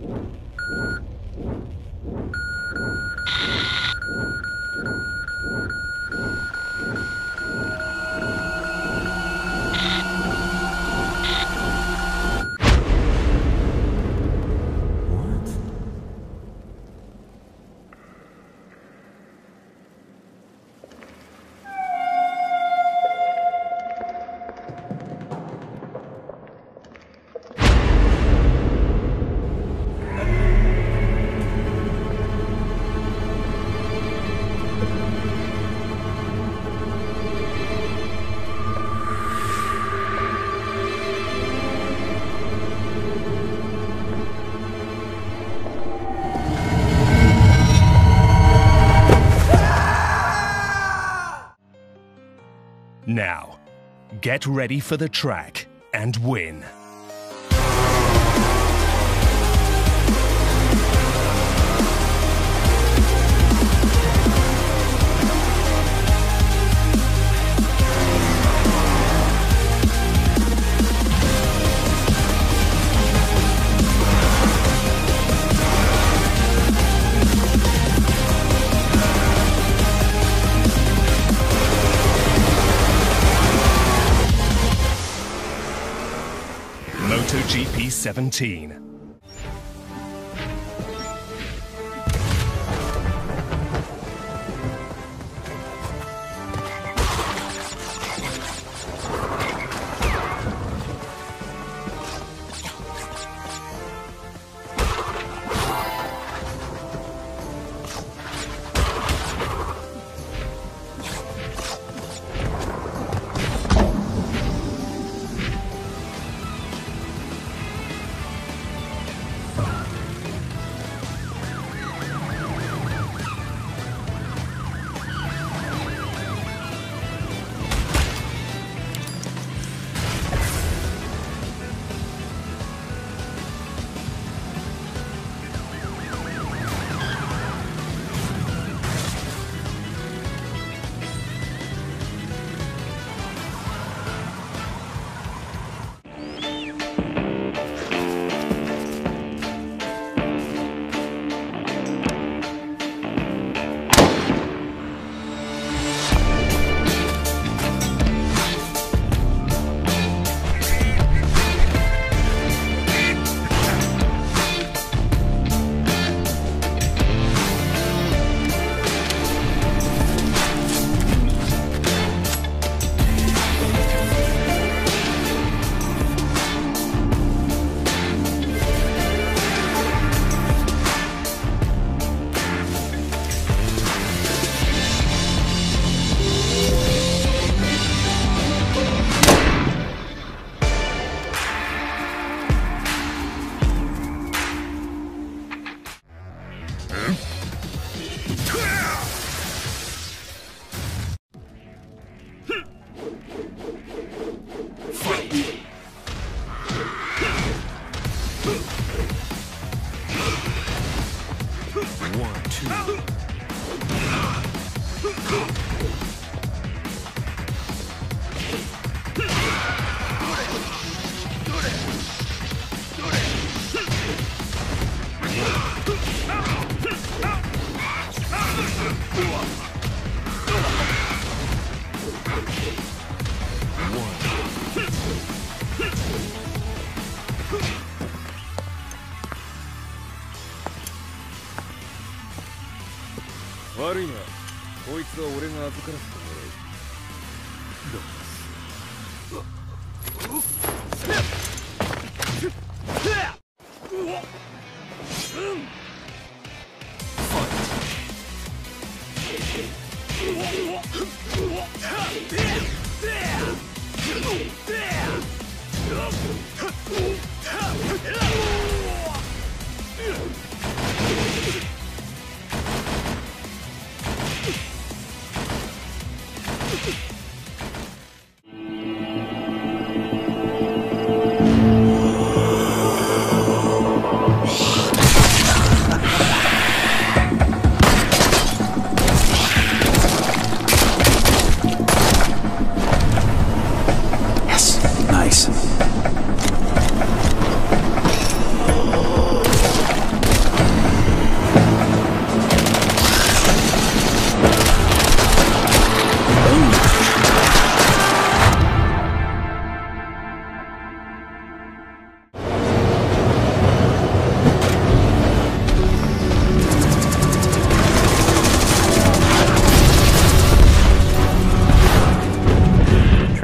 you. Now, get ready for the track and win. 17. ブからどうです。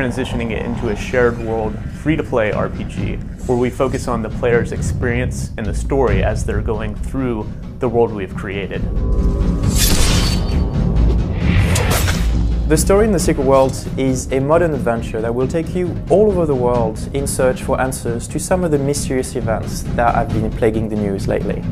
Transitioning it into a shared world, free to play RPG, where we focus on the player's experience and the story as they're going through the world we've created. The story in The Secret World is a modern adventure that will take you all over the world in search for answers to some of the mysterious events that have been plaguing the news lately.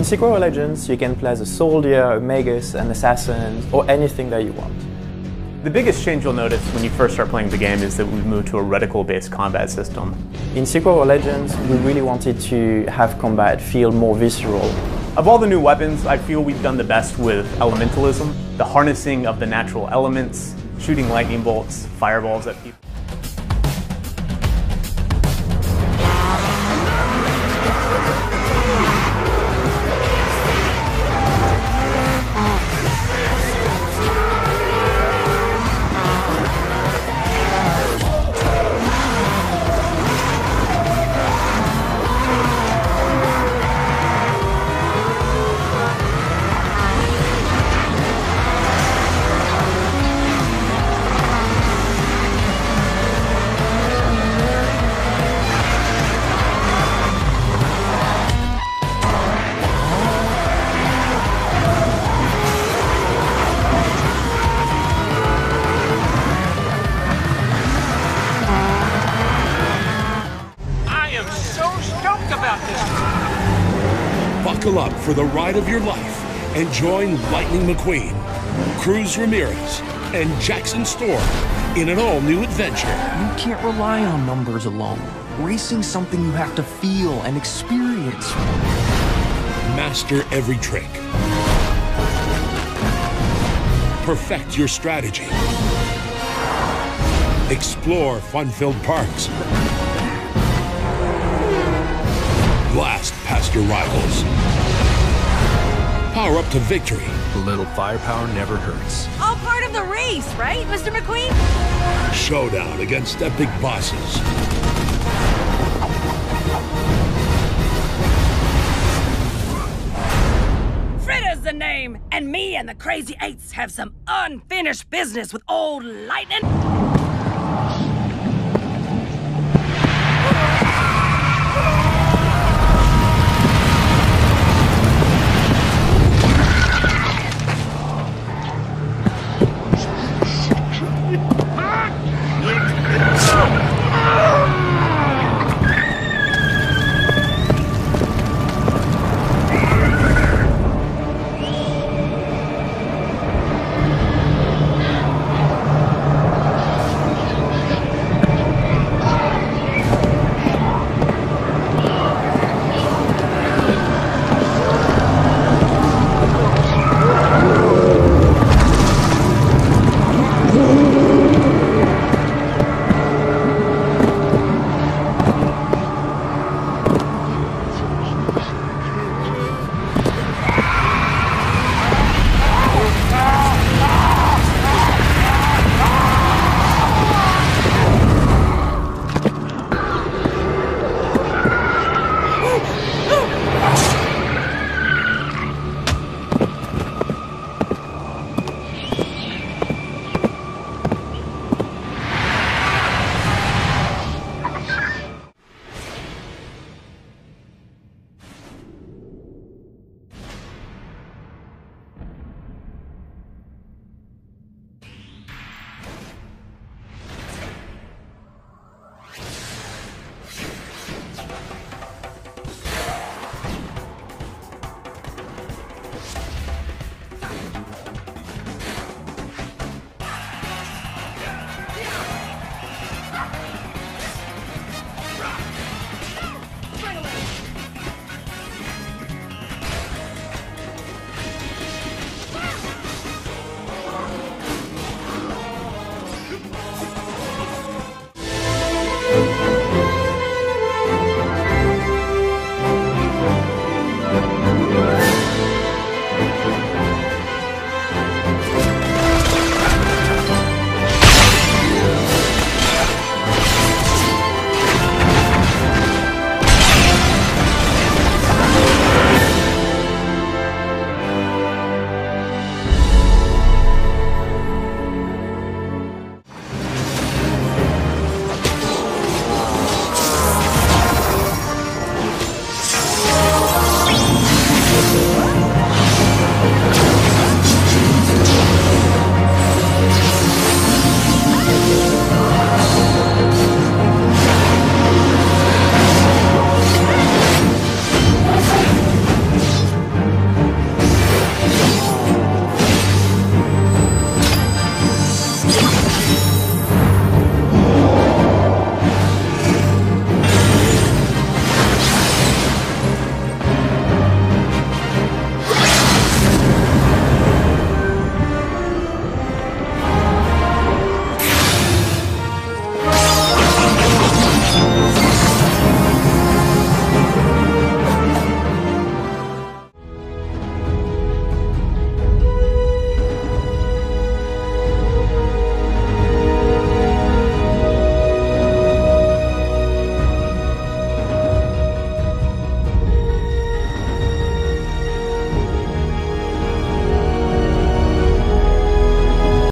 In Secret Legends, you can play as a soldier, a magus, an assassin, or anything that you want. The biggest change you'll notice when you first start playing the game is that we've moved to a reticle-based combat system. In Secret Legends, we really wanted to have combat feel more visceral. Of all the new weapons, I feel we've done the best with elementalism, the harnessing of the natural elements, shooting lightning bolts, fireballs at people. For the ride of your life and join Lightning McQueen, Cruz Ramirez, and Jackson Storm in an all new adventure. You can't rely on numbers alone. Racing's something you have to feel and experience. Master every trick. Perfect your strategy. Explore fun filled parks. Blast past your rivals. Power up to victory. A little firepower never hurts. All part of the race, right, Mr. McQueen? Showdown against epic bosses. Fritter's the name, and me and the Crazy Eights have some unfinished business with old Lightning.